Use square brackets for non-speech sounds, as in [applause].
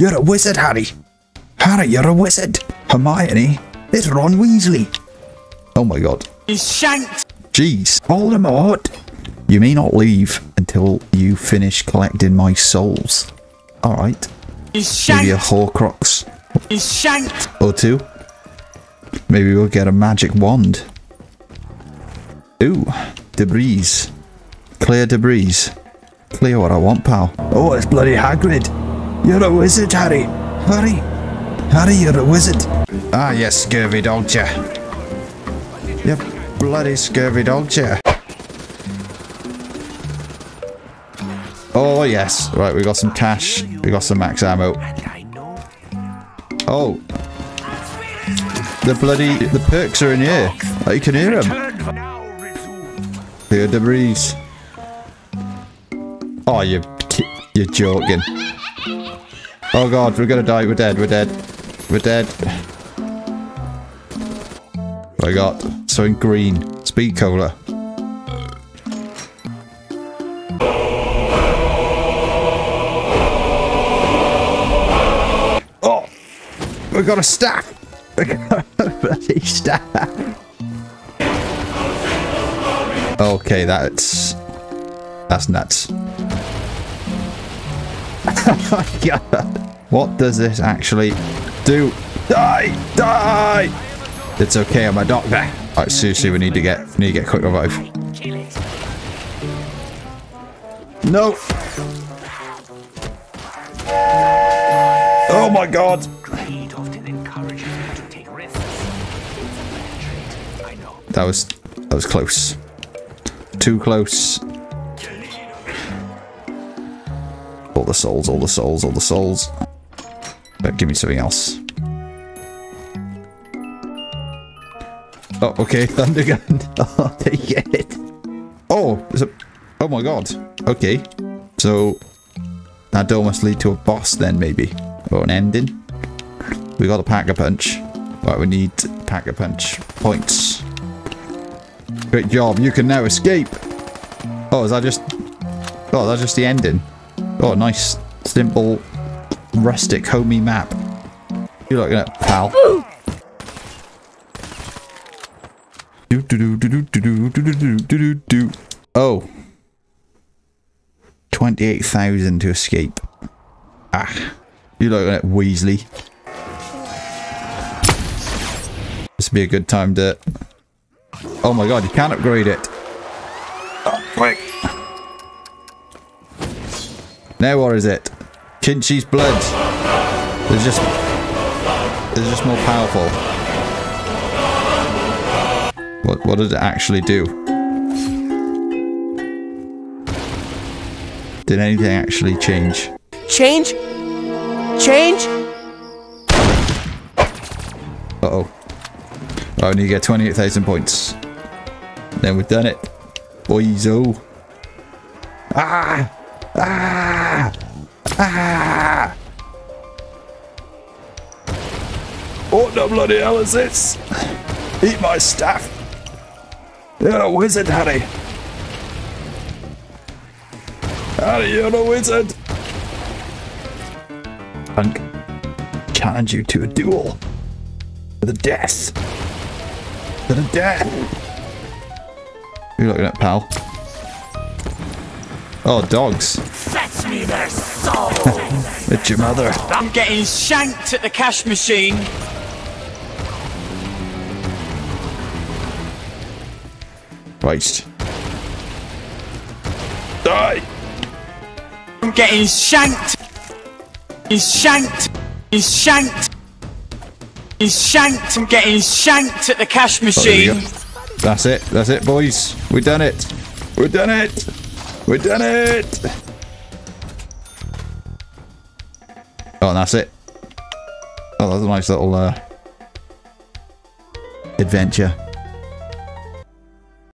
You're a wizard, Harry. Harry, you're a wizard. Hermione, it's Ron Weasley. Oh my god. He's shanked. Jeez. Voldemort. You may not leave until you finish collecting my souls. Alright. He's Maybe a. Horcrux He's shanked. or two. Maybe we'll get a magic wand. Ooh, debris. Clear debris. Clear what I want, pal. Oh, it's bloody Hagrid. You're a wizard, Harry. Harry. Harry, you're a wizard. Ah, yes, scurvy dog chair. You bloody scurvy dog chair. Oh, yes. Right, we got some cash. We got some max ammo. Oh, the bloody the perks are in here. Oh, you can hear them. Clear debris. Oh, you you're joking. Oh god, we're gonna die. We're dead. We're dead. We're dead. I got something green. Speed cola. Oh, we got a staff. We got a bloody staff. Okay, that's that's nuts. Oh my god. What does this actually do? Die! Die! It's okay, I'm a doctor. Alright, seriously, we need to get need to get quick revive. No! Oh my god! That was that was close. Too close. The souls, all the souls, all the souls. But give me something else. Oh, okay, [laughs] thunder gun. I'll [laughs] oh, take it. Oh. Oh my god. Okay, so that door must lead to a boss then, maybe, or an ending. We got a pack a punch. Right, we need pack a punch points. Great job. You can now escape. Oh, is that just... Oh, that's just the ending. Oh, nice, simple, rustic, homey map. You're looking at pal. Do do do do do do do do do do do. Oh. 28,000 to escape. Ah. You're looking at Weasley. This would be a good time to... Oh my god, you can't upgrade it. Oh, quick. Now what is it? Kinchy's blood. It's just... It's just more powerful. What, what did it actually do? Did anything actually change? Change? Change? Uh-oh. I need to get 28,000 points. Then we've done it. Boyzo. Ah! Ah! Ah! What the bloody hell is this? Eat my staff. You're a wizard, Harry. Harry, you're a wizard. Punk. Challenge you to a duel. To the death. To the death. Who you looking at, pal? Oh, dogs. Fetch me their soul! [laughs] It's your mother. I'm getting shanked at the cash machine. Christ. Die! I'm getting shanked. He's shanked. He's shanked. He's shanked. I'm getting shanked at the cash Oh, we machine. go. That's it. That's it, boys. We've done it. We've done it. We've done it. Oh, and that's it. Oh, that's a nice little uh, adventure.